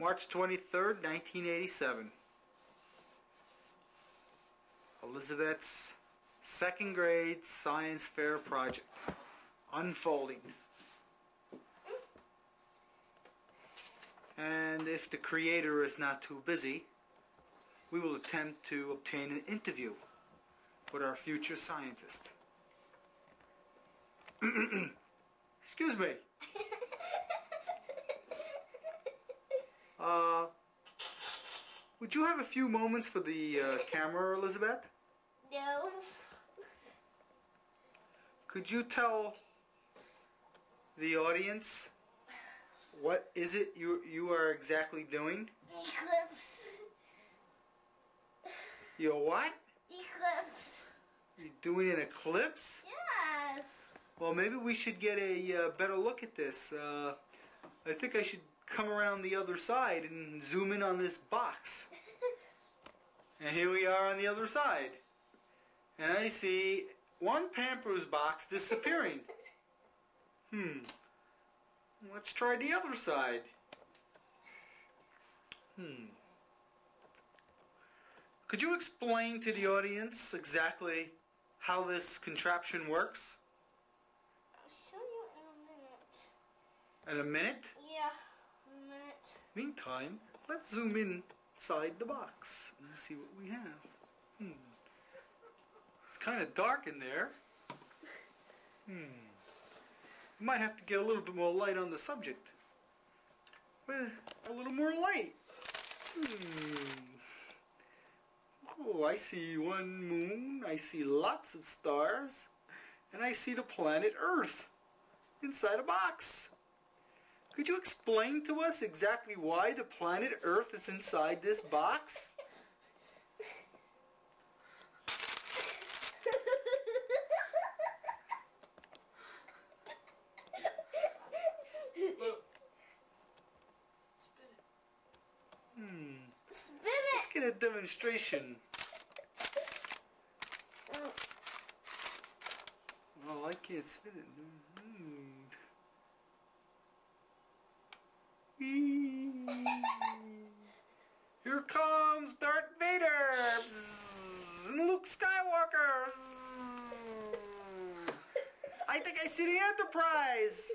March 23rd, 1987. Elizabeth's second grade science fair project. Unfolding. And if the creator is not too busy, we will attempt to obtain an interview with our future scientist. Excuse me. Uh, would you have a few moments for the uh, camera, Elizabeth? No. Could you tell the audience what is it you you are exactly doing? Eclipse. You're what? Eclipse. You're doing an eclipse? Yes. Well, maybe we should get a uh, better look at this. Uh, I think I should come around the other side and zoom in on this box. And here we are on the other side. And I see one Pampers box disappearing. Hmm. Let's try the other side. Hmm. Could you explain to the audience exactly how this contraption works? I'll show you in a minute. In a minute? Yeah. Meantime, let's zoom inside the box and see what we have. Hmm. It's kind of dark in there. Hmm. We might have to get a little bit more light on the subject. With a little more light. Hmm. Oh, I see one moon, I see lots of stars, and I see the planet Earth inside a box. Could you explain to us exactly why the planet Earth is inside this box? Spin it. Hmm. Spin Let's get a demonstration. Well, I can't spin it. Hmm. Here comes Darth Vader! Bzzz, and Luke Skywalker! Bzzz. I think I see the Enterprise!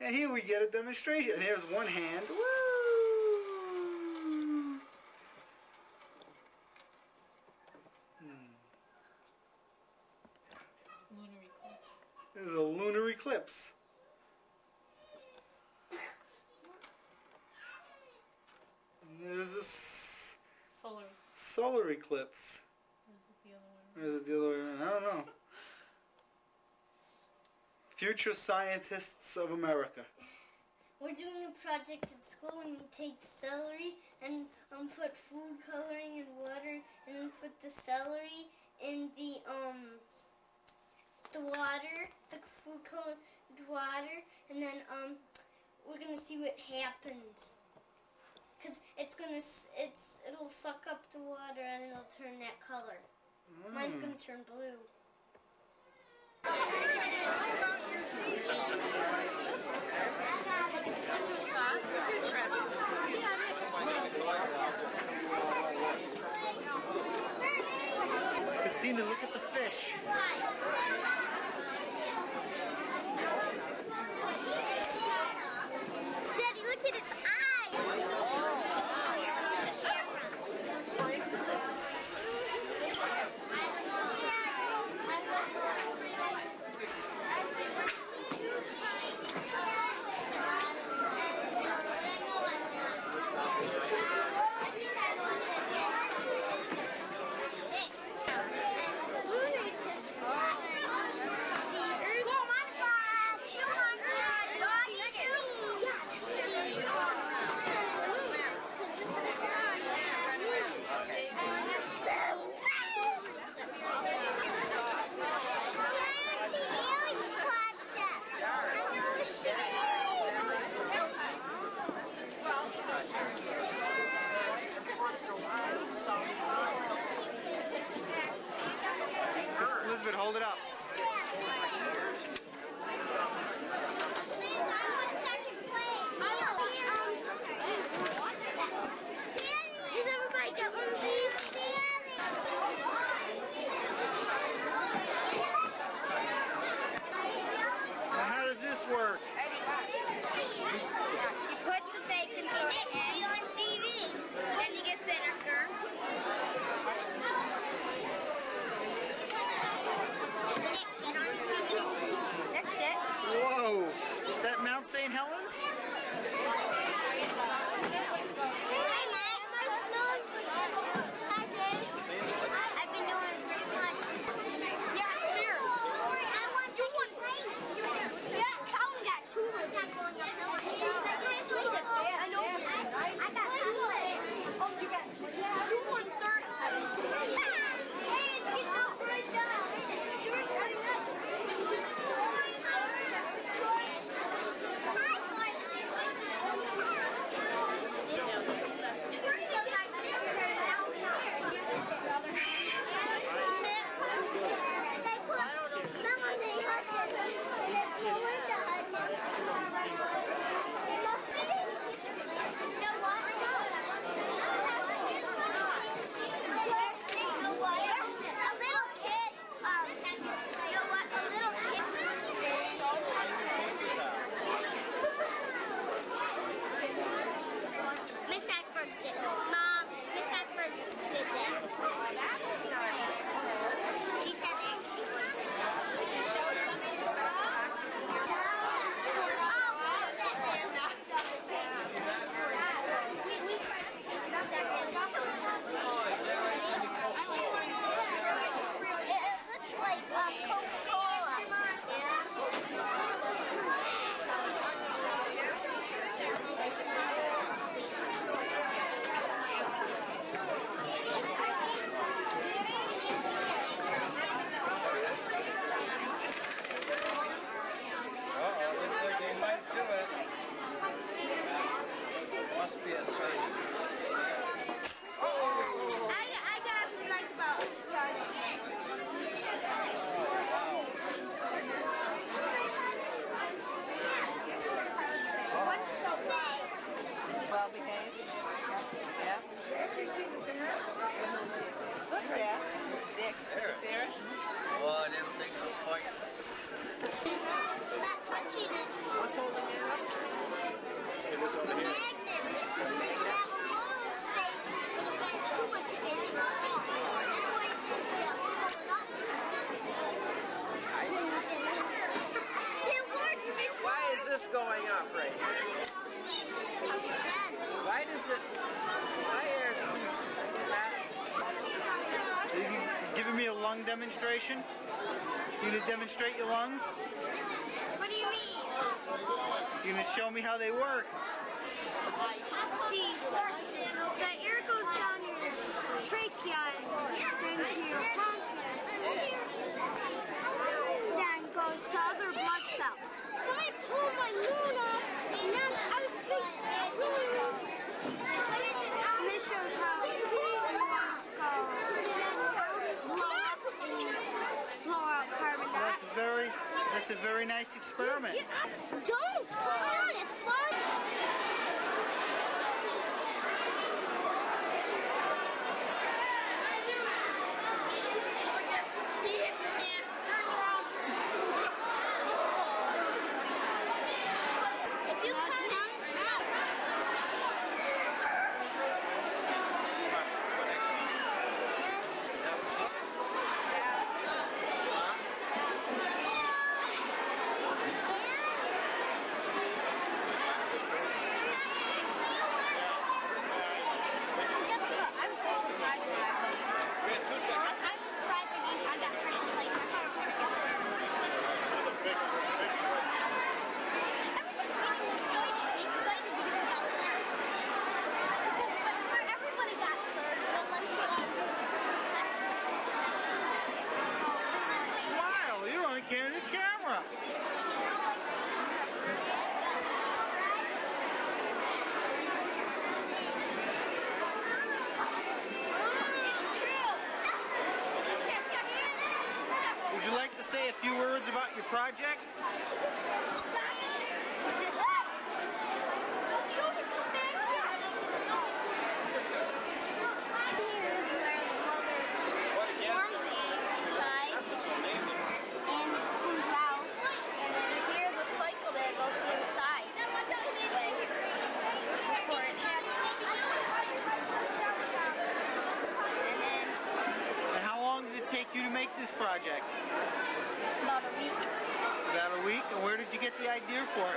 And here we get a demonstration. And one hand. Woo! Lunar eclipse. There's a lunar eclipse. And there's this Solar. eclipse. Or is it the other way around? I don't know. Future scientists of America. We're doing a project at school and we take celery and um put food coloring and water and then put the celery in the um the water, the food colored water, and then um we're gonna see what happens. Cause it's gonna it's it'll suck up the water and it'll turn that color. Mine's Mm. gonna turn blue. this over here. Why is this going up right here? Why does it? Why are these? Are you giving me a lung demonstration? You gonna demonstrate your lungs? You gonna show me how they work? See, the air goes down your trachea and into your bronchus. Then goes to other blood cells. So I pulled my moon off and then I was thinking, and this shows how lungs go blow up and blow out carbon That's dioxide. very, that's a very nice experiment. Don't! Come on, it's fun! If you Jessica, I'm so surprised when I heard that. I was surprised when I got second place. I thought I was going to get third. Everybody was excited, excited because we got third. But for everybody got third, unless you want to second. Smile, you're on Candid Camera. It's true. Would you like to say a few words about your project?